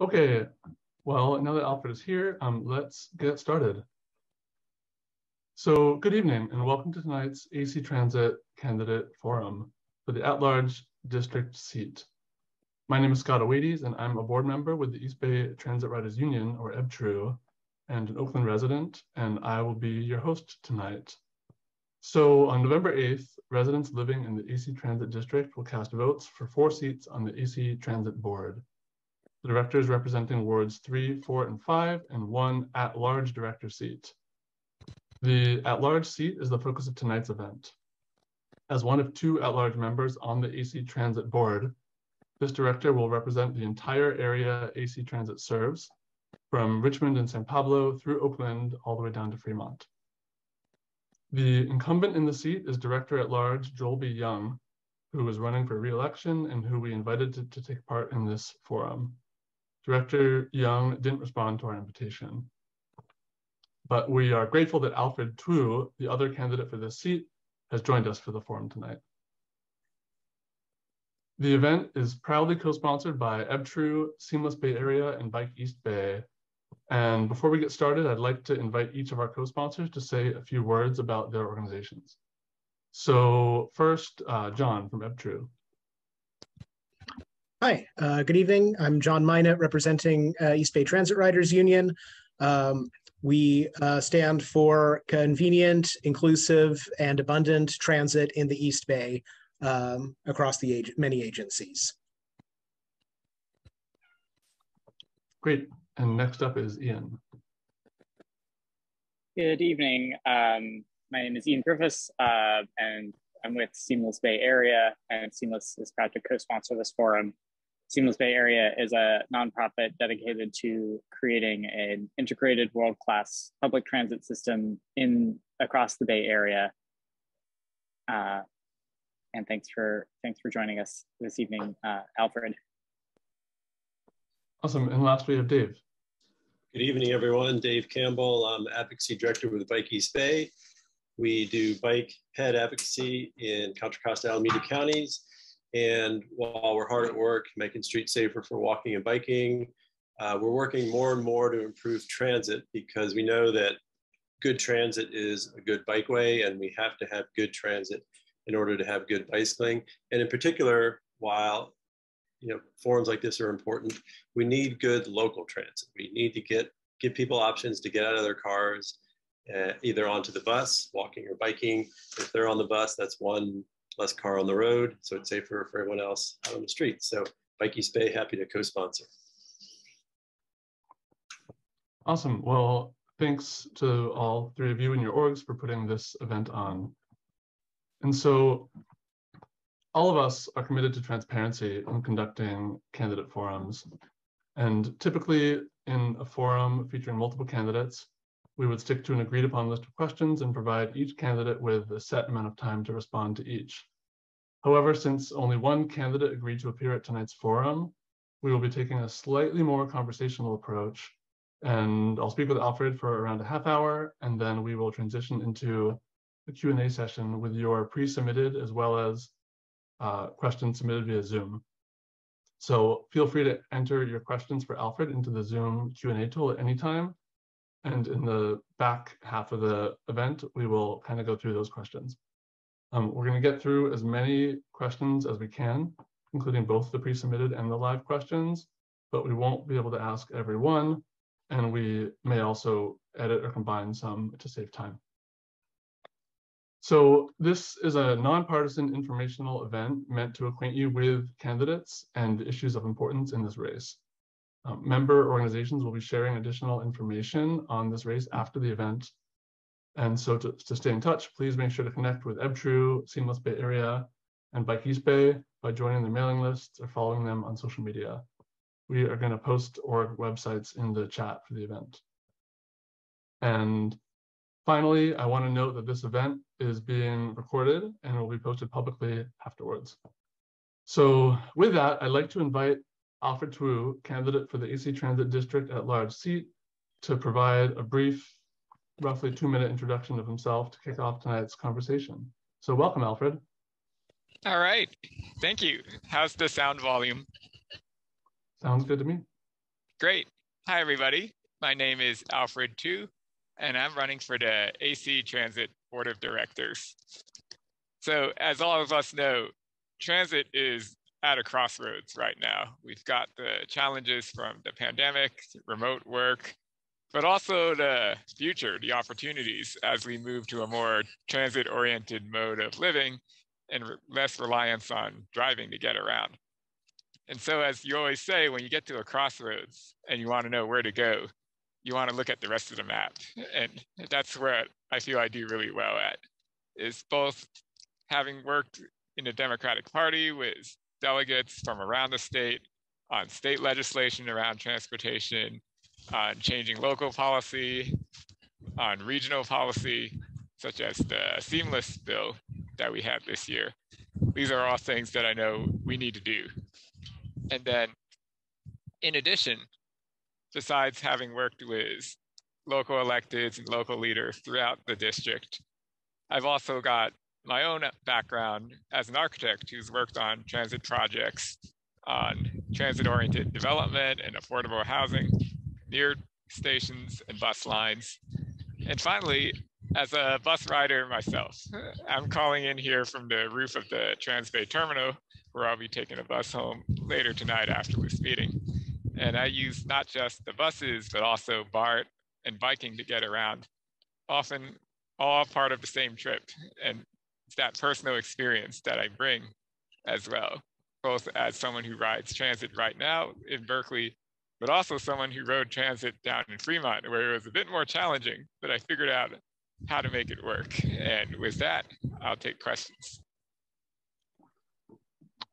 Okay, well, now that Alfred is here, um, let's get started. So good evening and welcome to tonight's AC Transit Candidate Forum for the at-large district seat. My name is Scott Oades and I'm a board member with the East Bay Transit Riders Union or EBTRU and an Oakland resident and I will be your host tonight. So on November 8th, residents living in the AC Transit District will cast votes for four seats on the AC Transit Board. The directors representing wards three, four, and five, and one at-large director seat. The at-large seat is the focus of tonight's event. As one of two at-large members on the AC Transit Board, this director will represent the entire area AC Transit serves, from Richmond and San Pablo through Oakland all the way down to Fremont. The incumbent in the seat is Director at Large Joel B. Young, who is running for re-election and who we invited to, to take part in this forum. Director Young didn't respond to our invitation. But we are grateful that Alfred Twu, the other candidate for this seat, has joined us for the forum tonight. The event is proudly co-sponsored by EBTRU, Seamless Bay Area, and Bike East Bay. And before we get started, I'd like to invite each of our co-sponsors to say a few words about their organizations. So first, uh, John from EBTRU. Hi, uh, good evening. I'm John Minot representing uh, East Bay Transit Riders Union. Um, we uh, stand for convenient, inclusive, and abundant transit in the East Bay um, across the ag many agencies. Great. And next up is Ian. Good evening. Um, my name is Ian Griffiths, uh, and I'm with Seamless Bay Area, and Seamless is proud to co-sponsor this forum. Seamless Bay Area is a nonprofit dedicated to creating an integrated world-class public transit system in across the Bay Area. Uh, and thanks for thanks for joining us this evening, uh, Alfred. Awesome. And last we have Dave. Good evening, everyone. Dave Campbell. I'm Advocacy Director with Bike East Bay. We do bike ped advocacy in Contra Costa Alameda counties and while we're hard at work making streets safer for walking and biking, uh, we're working more and more to improve transit because we know that good transit is a good bikeway and we have to have good transit in order to have good bicycling. And in particular, while you know forums like this are important, we need good local transit. We need to get give people options to get out of their cars, uh, either onto the bus, walking or biking. If they're on the bus, that's one less car on the road, so it's safer for everyone else out on the street. So Bike East Bay, happy to co-sponsor. Awesome. Well, thanks to all three of you and your orgs for putting this event on. And so all of us are committed to transparency in conducting candidate forums. And typically in a forum featuring multiple candidates, we would stick to an agreed upon list of questions and provide each candidate with a set amount of time to respond to each. However, since only one candidate agreed to appear at tonight's forum, we will be taking a slightly more conversational approach. And I'll speak with Alfred for around a half hour, and then we will transition into a Q&A session with your pre-submitted as well as uh, questions submitted via Zoom. So feel free to enter your questions for Alfred into the Zoom Q&A tool at any time, and in the back half of the event, we will kind of go through those questions. Um, we're going to get through as many questions as we can, including both the pre-submitted and the live questions, but we won't be able to ask every one, and we may also edit or combine some to save time. So this is a nonpartisan informational event meant to acquaint you with candidates and issues of importance in this race. Um, member organizations will be sharing additional information on this race after the event. And so to, to stay in touch, please make sure to connect with EBTRU, Seamless Bay Area, and Bike East Bay by joining their mailing lists or following them on social media. We are going to post org websites in the chat for the event. And finally, I want to note that this event is being recorded and will be posted publicly afterwards. So with that, I'd like to invite Alfred Twu, candidate for the AC Transit District at large seat, to provide a brief, roughly two minute introduction of himself to kick off tonight's conversation. So welcome, Alfred. All right, thank you. How's the sound volume? Sounds good to me. Great. Hi, everybody. My name is Alfred Twu, and I'm running for the AC Transit Board of Directors. So as all of us know, transit is at a crossroads right now. We've got the challenges from the pandemic, remote work, but also the future, the opportunities as we move to a more transit oriented mode of living and less reliance on driving to get around. And so, as you always say, when you get to a crossroads and you want to know where to go, you want to look at the rest of the map. And that's where I feel I do really well at, is both having worked in the Democratic Party with delegates from around the state on state legislation around transportation, on changing local policy, on regional policy, such as the seamless bill that we had this year. These are all things that I know we need to do. And then, in addition, besides having worked with local electeds and local leaders throughout the district, I've also got my own background as an architect who's worked on transit projects on transit oriented development and affordable housing near stations and bus lines. And finally, as a bus rider myself, I'm calling in here from the roof of the Transbay Terminal, where I'll be taking a bus home later tonight after this meeting. And I use not just the buses, but also BART and biking to get around, often all part of the same trip. And that personal experience that I bring as well, both as someone who rides transit right now in Berkeley, but also someone who rode transit down in Fremont, where it was a bit more challenging, but I figured out how to make it work. And with that, I'll take questions.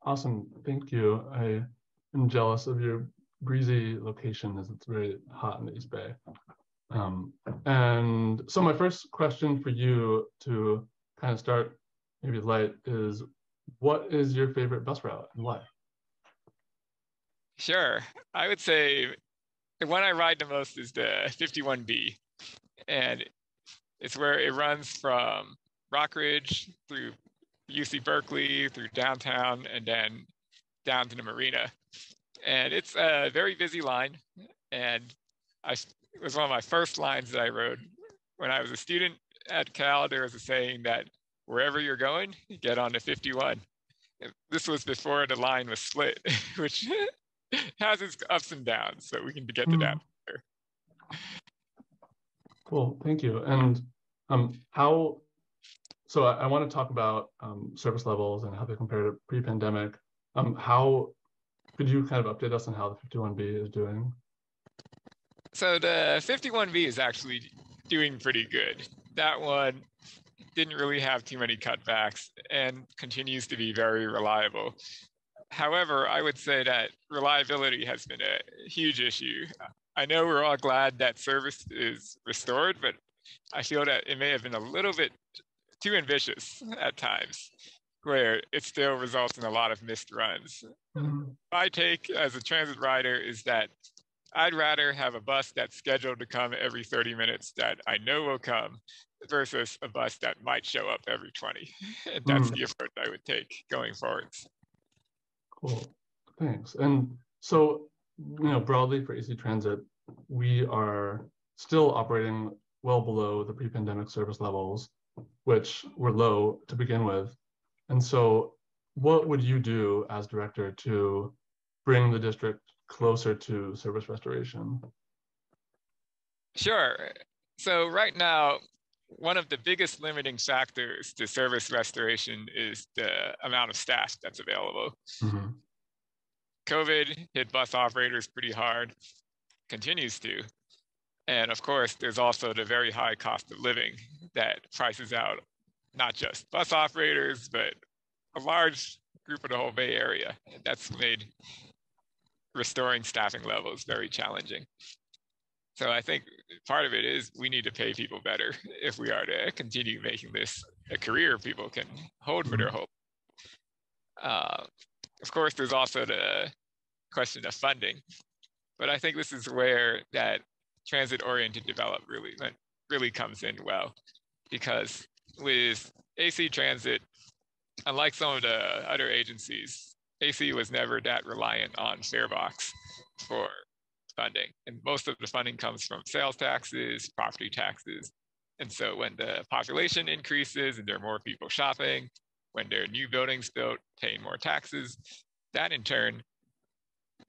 Awesome, thank you. I am jealous of your breezy location as it's very hot in the East Bay. Um, and so my first question for you to kind of start maybe light is what is your favorite bus route and why? Sure. I would say the one I ride the most is the 51B. And it's where it runs from Rockridge through UC Berkeley, through downtown, and then down to the marina. And it's a very busy line. And I, it was one of my first lines that I rode. When I was a student at Cal, there was a saying that wherever you're going, get on to 51. This was before the line was split, which has its ups and downs. So we can get to that. Hmm. Cool, thank you. And um, how, so I, I want to talk about um, service levels and how they compare to pre-pandemic. Um, how, could you kind of update us on how the 51B is doing? So the 51B is actually doing pretty good. That one didn't really have too many cutbacks and continues to be very reliable. However, I would say that reliability has been a huge issue. I know we're all glad that service is restored, but I feel that it may have been a little bit too ambitious at times, where it still results in a lot of missed runs. Mm-hmm. My take as a transit rider is that I'd rather have a bus that's scheduled to come every 30 minutes that I know will come versus a bus that might show up every 20. And that's mm. the approach I would take going forwards. Cool, thanks. And so, you know, broadly for AC Transit, we are still operating well below the pre-pandemic service levels, which were low to begin with. And so what would you do as director to bring the district closer to service restoration? Sure. So right now, one of the biggest limiting factors to service restoration is the amount of staff that's available. Mm-hmm. COVID hit bus operators pretty hard, continues to. And of course, there's also the very high cost of living that prices out not just bus operators, but a large group of the whole Bay Area. That's made restoring staffing levels very challenging. So I think part of it is we need to pay people better if we are to continue making this a career people can hold for their mm-hmm. hope. Uh, of course, there's also the question of funding, but I think this is where that transit-oriented development really really comes in well, because with AC Transit, unlike some of the other agencies, AC was never that reliant on Farebox for funding. And most of the funding comes from sales taxes, property taxes. And so when the population increases and there are more people shopping, when there are new buildings built, paying more taxes, that in turn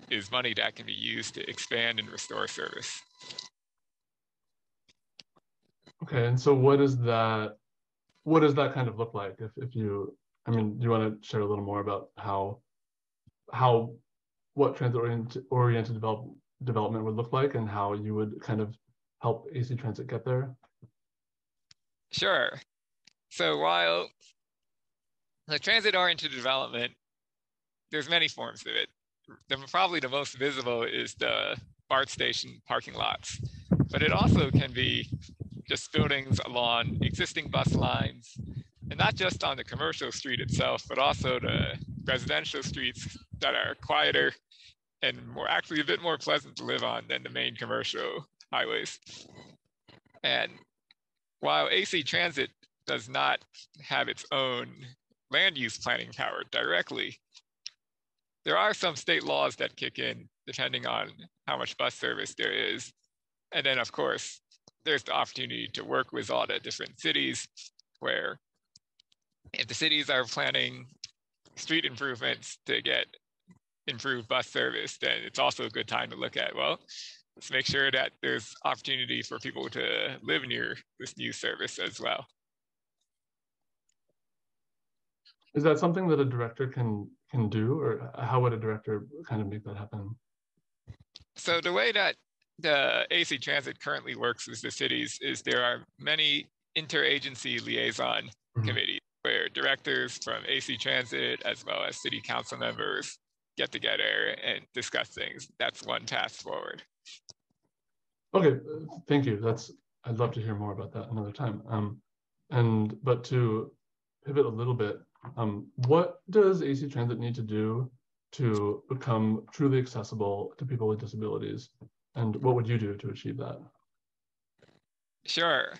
is money that can be used to expand and restore service. Okay, and so what is that? What does that kind of look like? If if you, I mean, do you want to share a little more about how, how, what transit oriented oriented develop, development would look like, and how you would kind of help AC Transit get there? Sure. So while the transit oriented development, there's many forms of it. The, probably the most visible is the BART station parking lots, but it also can be just buildings along existing bus lines, and not just on the commercial street itself, but also the residential streets that are quieter and more actually a bit more pleasant to live on than the main commercial highways. And while AC Transit does not have its own land use planning power directly, there are some state laws that kick in depending on how much bus service there is. And then, of course, there's the opportunity to work with all the different cities where if the cities are planning street improvements to get improved bus service, then it's also a good time to look at, well, let's make sure that there's opportunity for people to live near this new service as well. Is that something that a director can can do, or how would a director kind of make that happen? So the way that the AC Transit currently works with the cities is there are many interagency liaison mm-hmm. committees where directors from AC Transit as well as city council members get together and discuss things. That's one task forward. Okay, thank you. That's I'd love to hear more about that another time. Um, and but to pivot a little bit, um, what does AC Transit need to do to become truly accessible to people with disabilities? And what would you do to achieve that? Sure.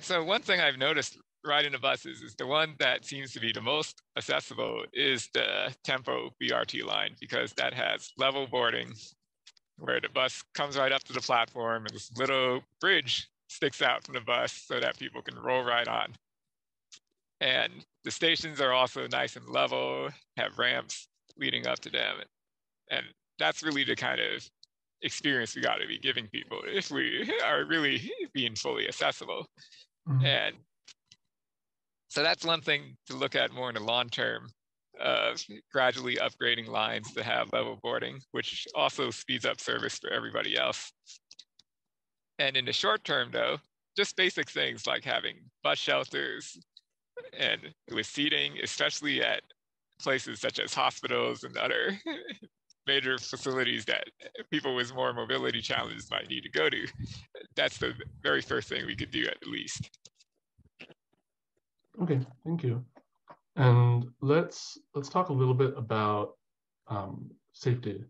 So one thing I've noticed riding the buses is the one that seems to be the most accessible is the Tempo BRT line because that has level boarding where the bus comes right up to the platform and this little bridge sticks out from the bus so that people can roll right on. And the stations are also nice and level, have ramps leading up to them. And that's really the kind of experience we got to be giving people if we are really being fully accessible. Mm-hmm. And so that's one thing to look at more in the long term of gradually upgrading lines to have level boarding, which also speeds up service for everybody else. And in the short term, though, just basic things like having bus shelters and with seating, especially at places such as hospitals and other major facilities that people with more mobility challenges might need to go to. That's the very first thing we could do at least. Okay, thank you. And let's let's talk a little bit about um, safety.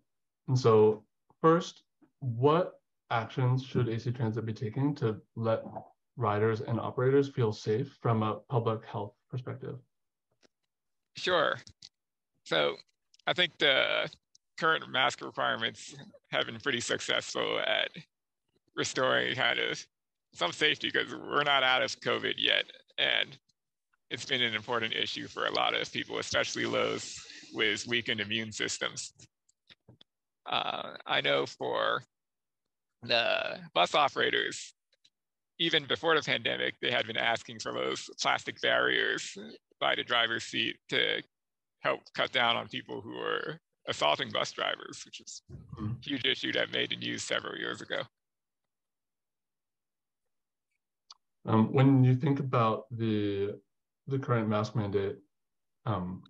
And so first, what actions should AC Transit be taking to let riders and operators feel safe from a public health perspective? Sure. So I think the current mask requirements have been pretty successful at restoring kind of some safety because we're not out of COVID yet. And it's been an important issue for a lot of people, especially those with weakened immune systems. Uh, I know for the bus operators, even before the pandemic, they had been asking for those plastic barriers by the driver's seat to help cut down on people who were assaulting bus drivers, which is a hmm. huge issue that made the news several years ago. Um, when you think about the the current mask mandate, um,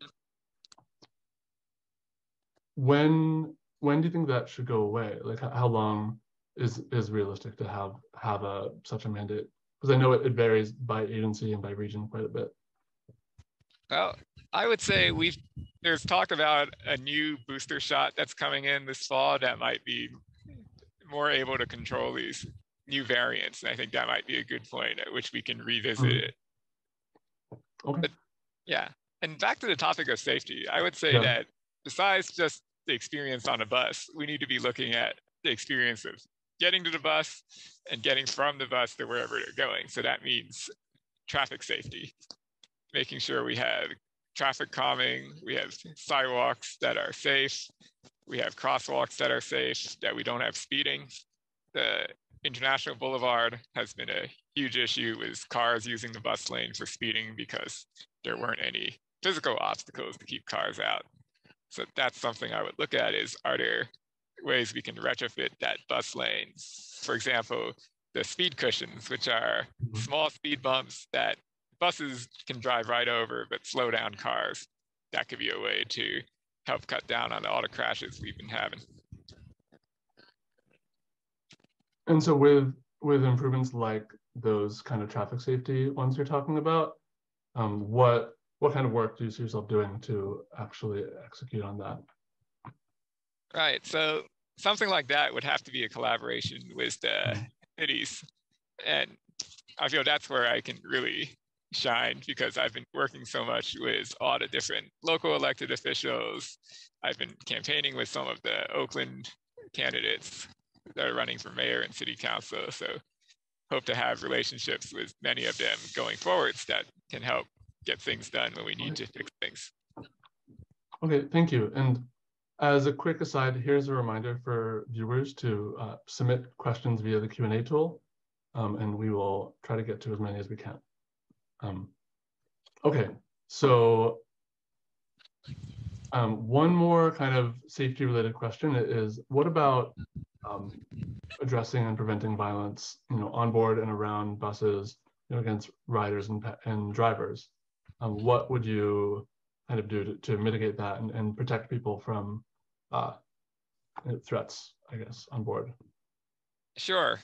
when when do you think that should go away? Like, how long is is realistic to have have a such a mandate? Because I know it, it varies by agency and by region quite a bit. Well, I would say we've there's talk about a new booster shot that's coming in this fall that might be more able to control these new variants. And I think that might be a good point at which we can revisit mm-hmm. it. Okay. But, yeah. And back to the topic of safety, I would say yeah. that besides just the experience on a bus, we need to be looking at the experience of getting to the bus and getting from the bus to wherever they're going. So that means traffic safety, making sure we have traffic calming, we have sidewalks that are safe, we have crosswalks that are safe, that we don't have speeding. The International Boulevard has been a huge issue with cars using the bus lane for speeding because there weren't any physical obstacles to keep cars out. So that's something I would look at is are there ways we can retrofit that bus lane? For example, the speed cushions, which are mm-hmm. small speed bumps that buses can drive right over but slow down cars. That could be a way to help cut down on all the crashes we've been having. And so with with improvements like those kind of traffic safety ones you're talking about, um, what what kind of work do you see yourself doing to actually execute on that? Right. So something like that would have to be a collaboration with the cities. And I feel that's where I can really shine because I've been working so much with all the different local elected officials. I've been campaigning with some of the Oakland candidates that are running for mayor and city council. So hope to have relationships with many of them going forwards that can help get things done when we need to fix things. Okay, thank you. And as a quick aside, here's a reminder for viewers to uh, submit questions via the Q&A tool, um, and we will try to get to as many as we can. Um, okay, so um, one more kind of safety related question is what about um, addressing and preventing violence, you know, on board and around buses, you know, against riders and, and drivers? um, what would you kind of do to, to mitigate that and, and protect people from uh, threats, I guess, on board? Sure.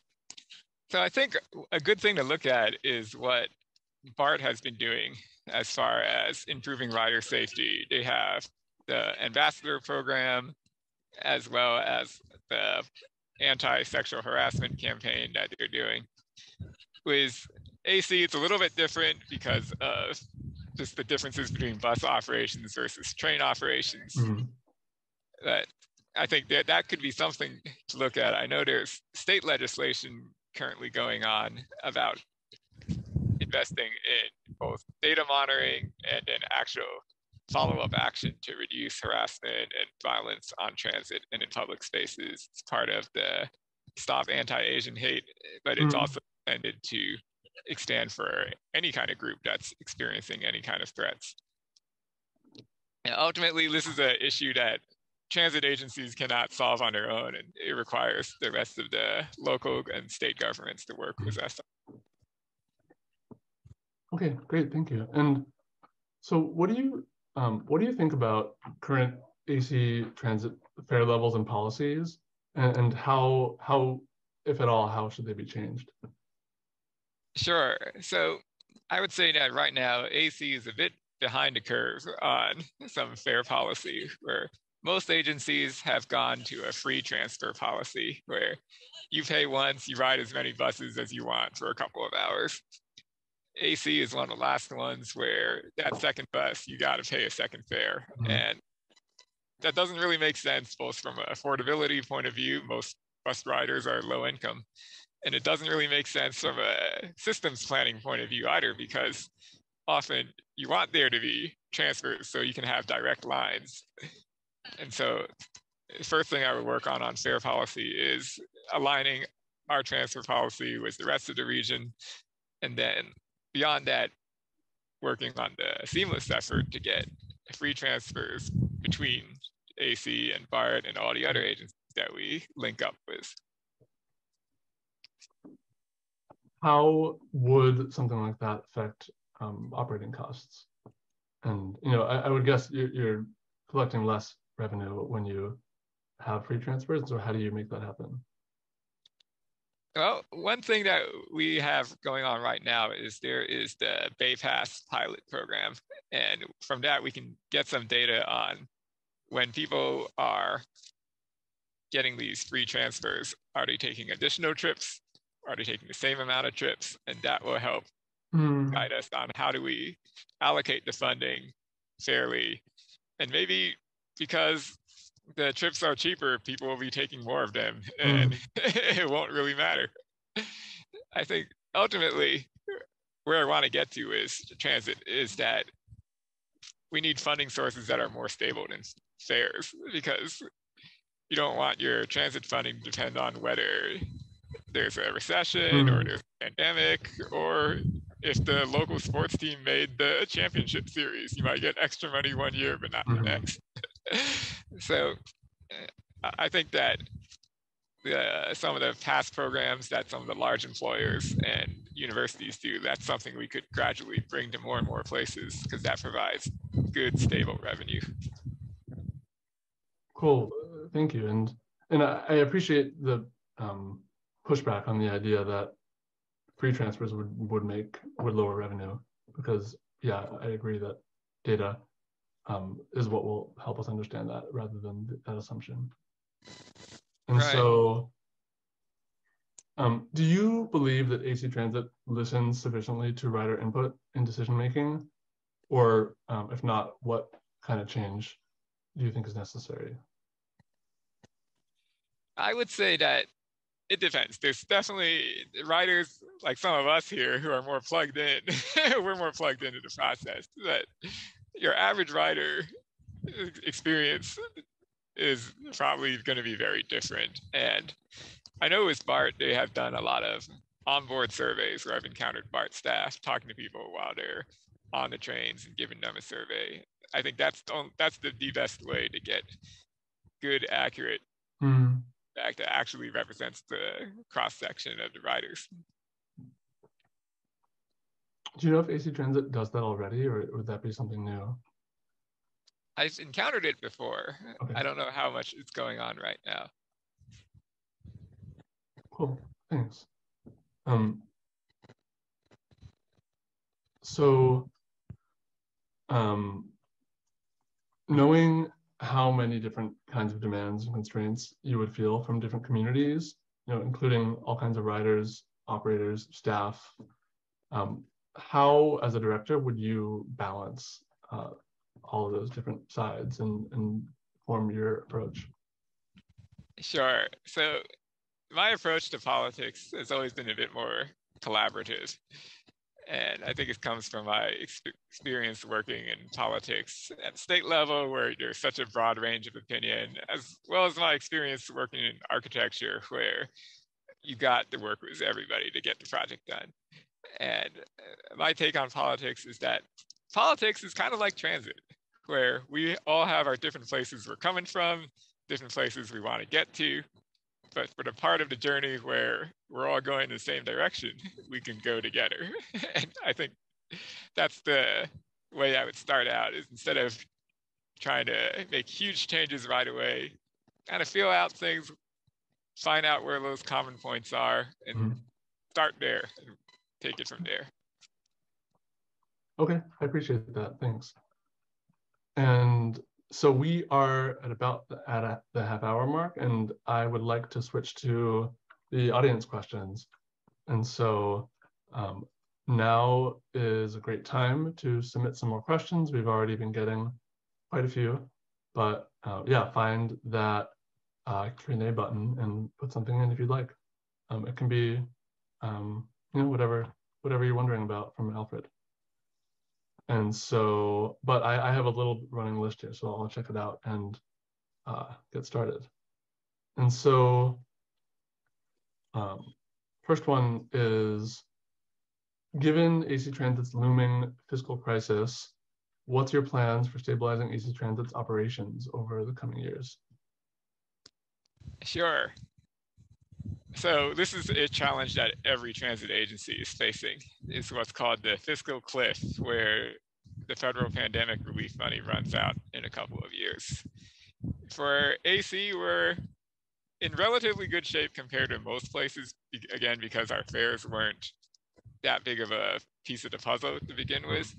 So I think a good thing to look at is what BART has been doing as far as improving rider safety. They have the ambassador program as well as the anti-sexual harassment campaign that they're doing. With AC, it's a little bit different because of just the differences between bus operations versus train operations. Mm-hmm. That I think that that could be something to look at. I know there's state legislation currently going on about investing in both data monitoring and an actual follow-up action to reduce harassment and violence on transit and in public spaces. It's part of the Stop Anti-Asian Hate, but it's mm-hmm. also intended to extend for any kind of group that's experiencing any kind of threats. And ultimately, this is an issue that transit agencies cannot solve on their own, and it requires the rest of the local and state governments to work with us. Okay, great, thank you. And so, what do you um, what do you think about current AC transit fare levels and policies, and, and how how if at all how should they be changed? Sure. So I would say that right now, AC is a bit behind the curve on some fare policy where most agencies have gone to a free transfer policy where you pay once, you ride as many buses as you want for a couple of hours. AC is one of the last ones where that second bus, you got to pay a second fare. Mm-hmm. And that doesn't really make sense, both from an affordability point of view. Most bus riders are low income. And it doesn't really make sense from a systems planning point of view either, because often you want there to be transfers so you can have direct lines. And so the first thing I would work on on fare policy is aligning our transfer policy with the rest of the region. And then beyond that, working on the seamless effort to get free transfers between AC and BART and all the other agencies that we link up with. how would something like that affect um, operating costs? And you know, I, I would guess you're, you're, collecting less revenue when you have free transfers. So how do you make that happen? Well, one thing that we have going on right now is there is the Bay Pass pilot program. And from that, we can get some data on when people are getting these free transfers, are they taking additional trips? are they taking the same amount of trips? And that will help mm. guide us on how do we allocate the funding fairly. And maybe because the trips are cheaper, people will be taking more of them and mm. it won't really matter. I think ultimately where I want to get to is transit is that we need funding sources that are more stable than fares because you don't want your transit funding to depend on whether there's a recession mm. or there's a pandemic or if the local sports team made the championship series you might get extra money one year but not mm. the mm-hmm. next so i think that uh, some of the past programs that some of the large employers and universities do that's something we could gradually bring to more and more places because that provides good stable revenue. Cool. Thank you. And and i, I appreciate the um, pushback on the idea that free transfers would would make would lower revenue because yeah, I agree that data um, is what will help us understand that rather than that assumption. And right. so, um, do you believe that AC Transit listens sufficiently to rider input in decision making, or um, if not, what kind of change do you think is necessary? I would say that it depends. There's definitely riders like some of us here who are more plugged in. We're more plugged into the process. That your average rider experience is probably going to be very different. And I know with BART, they have done a lot of onboard surveys where I've encountered BART staff talking to people while they're on the trains and giving them a survey. I think that's that's the, the best way to get good, accurate mm that actually represents the cross section of the riders. Do you know if AC Transit does that already, or would that be something new? I've encountered it before. Okay. I don't know how much it's going on right now. Cool, thanks. Um, so, um, knowing how many different kinds of demands and constraints you would feel from different communities, you know, including all kinds of riders, operators, staff. Um, how, as a director, would you balance uh, all of those different sides and, and form your approach? Sure. So my approach to politics has always been a bit more collaborative. And I think it comes from my experience working in politics at state level, where there's such a broad range of opinion, as well as my experience working in architecture, where you got to work with everybody to get the project done. And uh, my take on politics is that politics is kind of like transit, where we all have our different places we're coming from, different places we want to get to, but for the part of the journey where we're all going in the same direction, we can go together. and I think that's the way I would start out is instead of trying to make huge changes right away, kind of feel out things, find out where those common points are, and mm-hmm. start there and take it from there. Okay, I appreciate that. Thanks. And so we are at about the, at a, the half hour mark, and I would like to switch to the audience questions. And so um, now is a great time to submit some more questions. We've already been getting quite a few, but uh, yeah, find that uh, Q&A button and put something in if you'd like. Um, it can be, um, you know, whatever, whatever you're wondering about from Alfred. And so, but I, I, have a little running list here, so I'll check it out and uh, get started. And so, um, first one is, given AC Transit's looming fiscal crisis, what's your plans for stabilizing AC Transit's operations over the coming years? Sure. So this is a challenge that every transit agency is facing. It's what's called the fiscal cliff, where the federal pandemic relief money runs out in a couple of years. For AC, we're in relatively good shape compared to most places, again, because our fares weren't that big of a piece of the puzzle to begin with.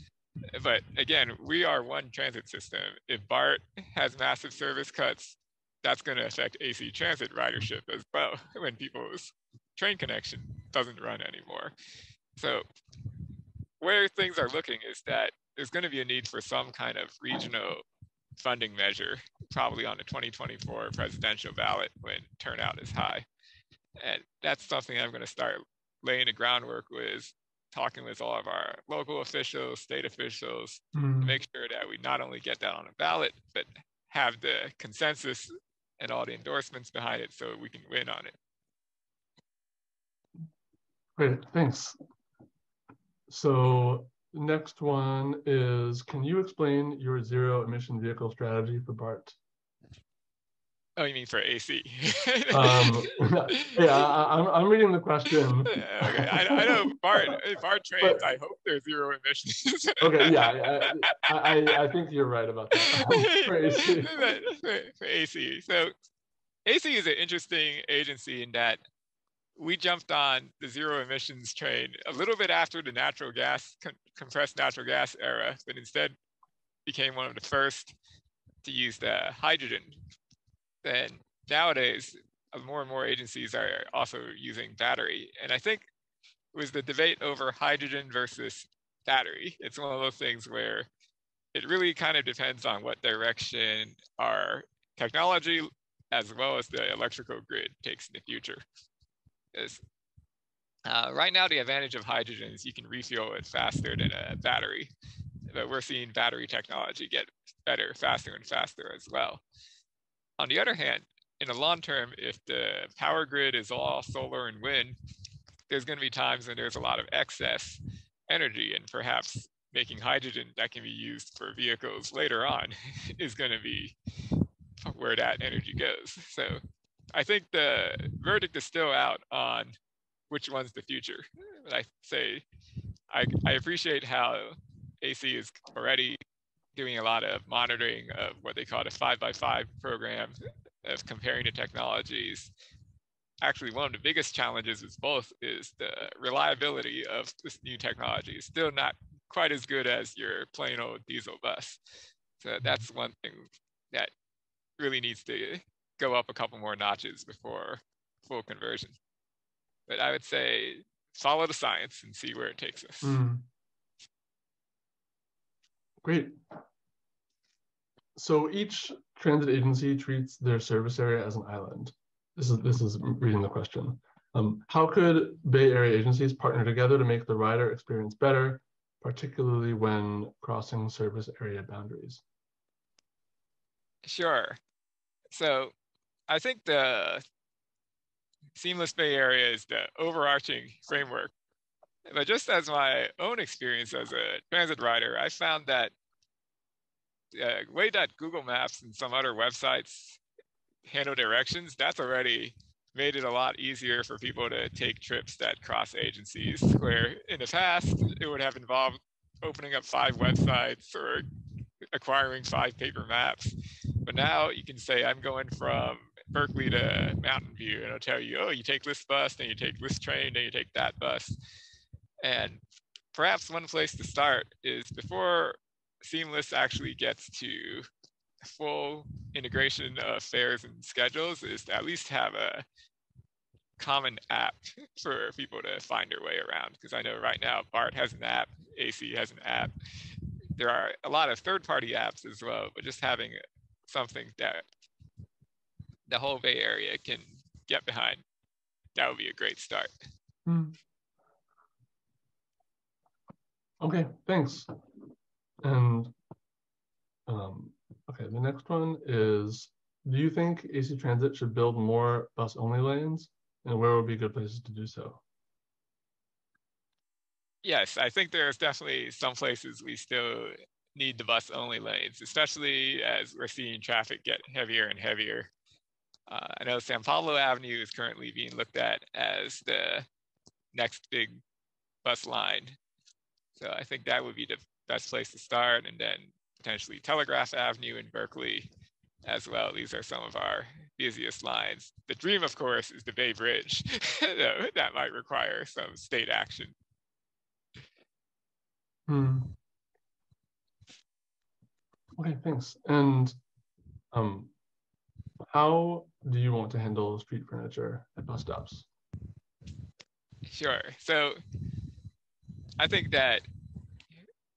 But again, we are one transit system. If BART has massive service cuts, that's going to affect AC transit ridership as well when people's train connection doesn't run anymore. So where things are looking is that there's going to be a need for some kind of regional funding measure, probably on the 2024 presidential ballot when turnout is high. And that's something I'm going to start laying the groundwork with talking with all of our local officials, state officials, mm. to make sure that we not only get that on a ballot, but have the consensus and all the endorsements behind it so we can win on it. Great, thanks. So next one is, can you explain your zero emission vehicle strategy for BART? Oh, you mean for AC? um, yeah, I, am I'm, I'm reading the question. okay, I, I know BART, BART trains, but, I hope they're zero emissions. okay, yeah, I, I, I think you're right about that. for AC. for AC. So AC is an interesting agency in that we jumped on the zero emissions train a little bit after the natural gas, compressed natural gas era, but instead became one of the first to use the hydrogen. Then nowadays, uh, more and more agencies are also using battery. And I think it was the debate over hydrogen versus battery. It's one of those things where it really kind of depends on what direction our technology as well as the electrical grid takes in the future is uh, right now the advantage of hydrogen is you can refuel it faster than a battery but we're seeing battery technology get better faster and faster as well on the other hand in the long term if the power grid is all solar and wind there's going to be times when there's a lot of excess energy and perhaps making hydrogen that can be used for vehicles later on is going to be where that energy goes so I think the verdict is still out on which one's the future. But I say I, I appreciate how AC is already doing a lot of monitoring of what they call a five by five program of comparing the technologies. Actually, one of the biggest challenges with both is the reliability of this new technology. It's still not quite as good as your plain old diesel bus. So that's one thing that really needs to go up a couple more notches before full conversion. But I would say follow the science and see where it takes us. Mm. Great. So each transit agency treats their service area as an island. This is this is reading the question. Um, how could Bay Area agencies partner together to make the rider experience better, particularly when crossing service area boundaries? Sure. So I think the Seamless Bay Area is the overarching framework. But just as my own experience as a transit rider, I found that the way that Google Maps and some other websites handle directions, that's already made it a lot easier for people to take trips that cross agencies, where in the past it would have involved opening up five websites or acquiring five paper maps. But now you can say, I'm going from Berkeley to Mountain View, and it'll tell you, oh, you take this bus, then you take this train, then you take that bus. And perhaps one place to start is before Seamless actually gets to full integration of fares and schedules, is to at least have a common app for people to find their way around. Because I know right now BART has an app, AC has an app. There are a lot of third-party apps as well, but just having something that the whole Bay Area can get behind, that would be a great start. Hmm. Okay, thanks. And um, okay, the next one is, do you think AC Transit should build more bus only lanes and where would be good places to do so? Yes, I think there's definitely some places we still need the bus only lanes, especially as we're seeing traffic get heavier and heavier. Uh, I know San Pablo Avenue is currently being looked at as the next big bus line. So I think that would be the best place to start. And then potentially Telegraph Avenue in Berkeley as well. These are some of our busiest lines. The dream, of course, is the Bay Bridge. that might require some state action. Hmm. Okay, thanks. And um, how do you want to handle street furniture at bus stops? Sure. So I think that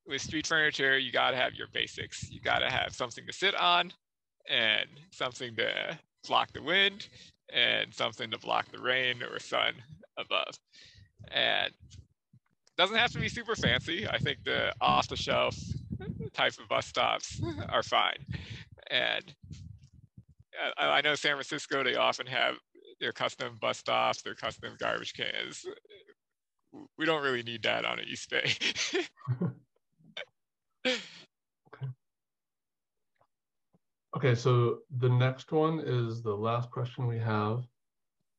with street furniture, you got to have your basics. You got to have something to sit on and something to block the wind and something to block the rain or sun above. And doesn't have to be super fancy. I think the off the shelf type of bus stops are fine. And uh, I, I know San Francisco, they often have their custom bus stops, their custom garbage cans. We don't really need that on East Bay. okay, so the next one is the last question we have.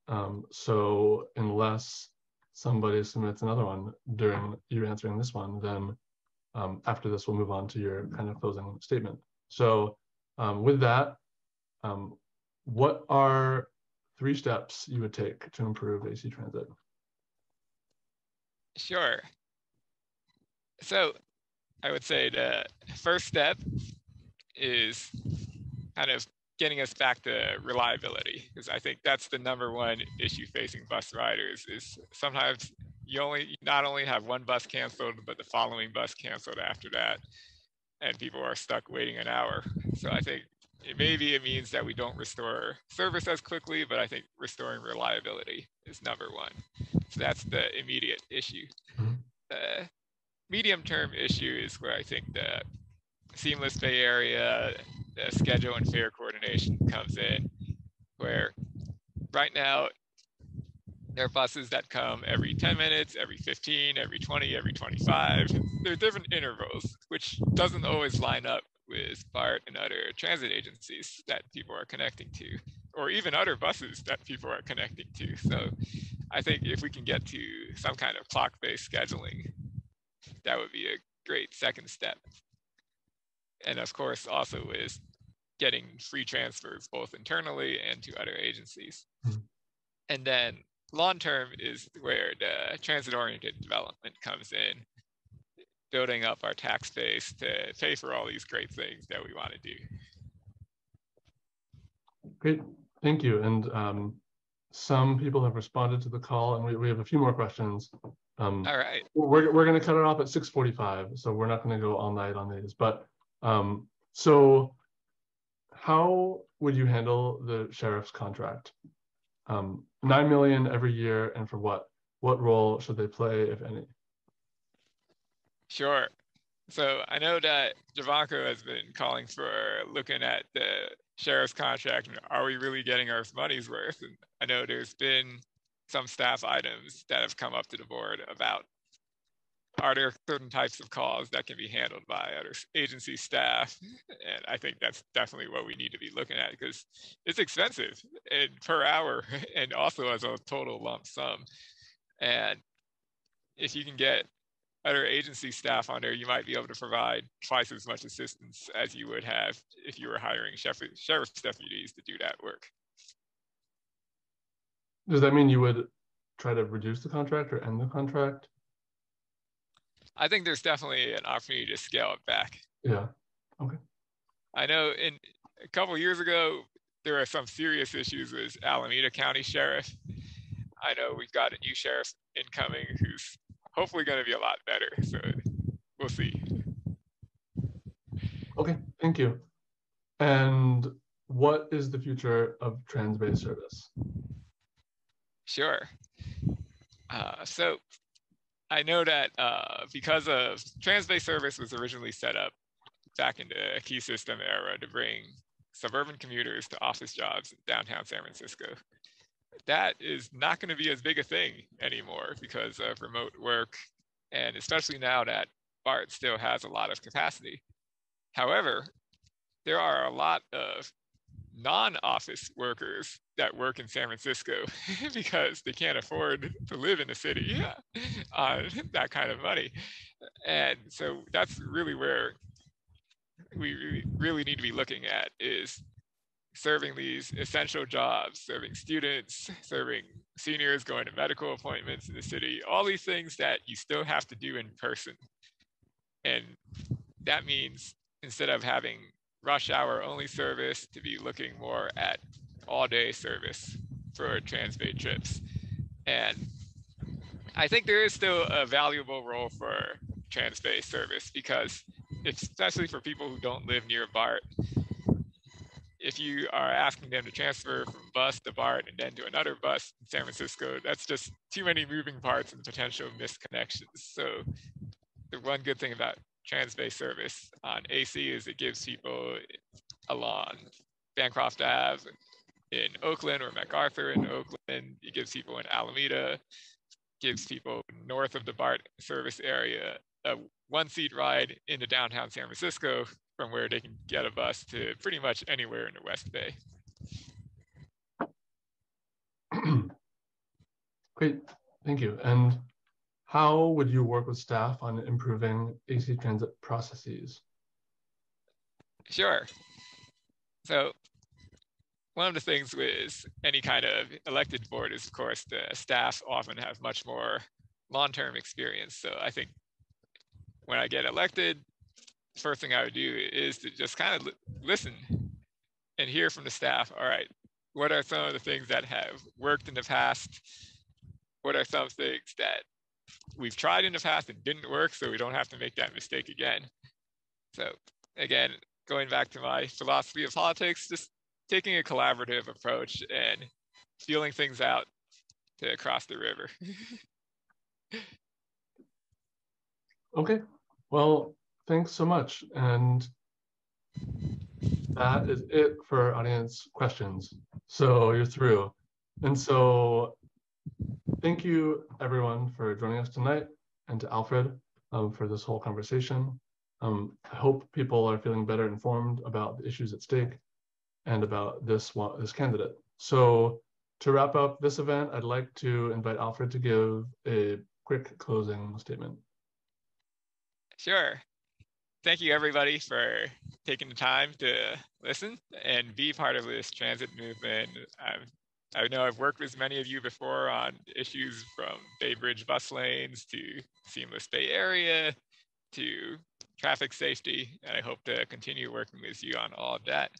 Um, so unless somebody submits another one during you answering this one, then um, after this, we'll move on to your kind of closing statement. So um, with that, um, what are three steps you would take to improve AC transit? Sure. So I would say the first step is kind of getting us back to reliability because I think that's the number one issue facing bus riders is sometimes you only not only have one bus canceled but the following bus canceled after that and people are stuck waiting an hour. So I think it, maybe it means that we don't restore service as quickly but I think restoring reliability is number one. So that's the immediate issue. Mm-hmm. the medium term issue is where I think the seamless Bay Area the schedule and fare coordination comes in, where right now there are buses that come every 10 minutes, every 15, every 20, every 25. There are different intervals, which doesn't always line up with BART and other transit agencies that people are connecting to, or even other buses that people are connecting to. So I think if we can get to some kind of clock-based scheduling, that would be a great second step and of course also is getting free transfers both internally and to other agencies. Mm-hmm. And then long term is where the transit oriented development comes in, building up our tax base to pay for all these great things that we want to do. Great, thank you. And um, some people have responded to the call, and we, we have a few more questions. Um, all right. We're, we're going to cut it off at 6:45, so we're not going to go all night on these. But um, so, how would you handle the sheriff's contract? Um, Nine million every year, and for what? What role should they play, if any? Sure. So I know that Jovanka has been calling for looking at the sheriff's contract and are we really getting our money's worth? And I know there's been some staff items that have come up to the board about are there certain types of calls that can be handled by other agency staff? And I think that's definitely what we need to be looking at because it's expensive and per hour and also as a total lump sum. And if you can get other agency staff on there, you might be able to provide twice as much assistance as you would have if you were hiring sheriff's deputies to do that work. Does that mean you would try to reduce the contract or end the contract? I think there's definitely an opportunity to scale it back. Yeah. Okay. I know in a couple years ago there are some serious issues with Alameda County Sheriff. I know we've got a new sheriff incoming who's hopefully going to be a lot better. So we'll see. Okay, thank you. And what is the future of Transbay service? Sure. Uh, so I know that uh, because of Transbay service was originally set up back in the key system era to bring suburban commuters to office jobs in downtown San Francisco. That is not going to be as big a thing anymore because of remote work, and especially now that BART still has a lot of capacity. However, there are a lot of non-office workers that work in San Francisco because they can't afford to live in the city on that kind of money. And so that's really where we really need to be looking at is serving these essential jobs, serving students, serving seniors, going to medical appointments in the city, all these things that you still have to do in person. And that means instead of having rush hour only service to be looking more at all day service for Transbay trips. And I think there is still a valuable role for Transbay service because especially for people who don't live near BART, if you are asking them to transfer from bus to BART and then to another bus in San Francisco, that's just too many moving parts and potential misconnections. So the one good thing about Transbay service on AC is it gives people along Bancroft Ave in Oakland or MacArthur in Oakland, it gives people in Alameda, gives people north of the BART service area a one seat ride into downtown San Francisco from where they can get a bus to pretty much anywhere in the West Bay. Great, thank you. And how would you work with staff on improving AC transit processes? Sure. So one of the things with any kind of elected board is, of course, the staff often have much more long-term experience. So I think when I get elected, first thing I would do is to just kind of listen and hear from the staff. All right, what are some of the things that have worked in the past? What are some things that we've tried in the past and didn't work, so we don't have to make that mistake again? So again, going back to my philosophy of politics, just taking a collaborative approach and feeling things out to cross the river. okay, well, thanks so much. And that is it for audience questions. So you're through. And so thank you everyone for joining us tonight and to Alfred um, for this whole conversation. Um, I hope people are feeling better informed about the issues at stake and about this one, this candidate. So to wrap up this event, I'd like to invite Alfred to give a quick closing statement. Sure thank you everybody for taking the time to listen and be part of this transit movement. I've, I know I've worked with many of you before on issues from Bay Bridge bus lanes to seamless Bay Area to traffic safety, and I hope to continue working with you on all of that.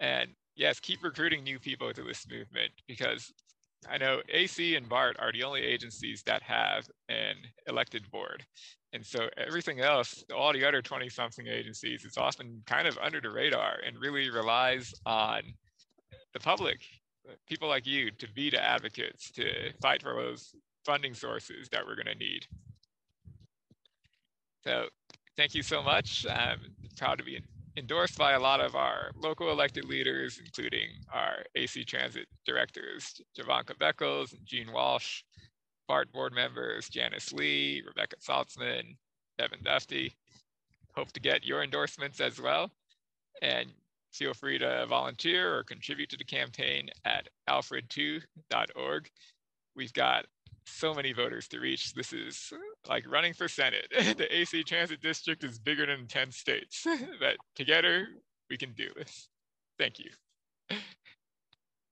And yes, keep recruiting new people to this movement because I know AC and BART are the only agencies that have an elected board. And so everything else, all the other 20 something agencies, is often kind of under the radar and really relies on the public, people like you, to be the advocates, to fight for those funding sources that we're going to need. So thank you so much. I'm proud to be endorsed by a lot of our local elected leaders, including our AC Transit directors, Jovanka Beckles and Jean Walsh, BART board members Janice Li, Rebecca Saltzman, Bevan Dufty. Hope to get your endorsements as well. And feel free to volunteer or contribute to the campaign at alfred2.org. We've got so many voters to reach. This is like running for Senate. the AC Transit District is bigger than 10 states, but together we can do this. Thank you.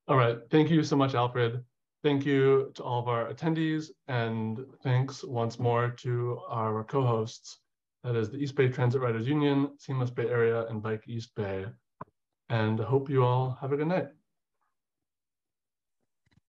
All right. Thank you so much, Alfred. Thank you to all of our attendees, and thanks once more to our co-hosts. That is the East Bay Transit Riders Union, Seamless Bay Area, and Bike East Bay. And I hope you all have a good night.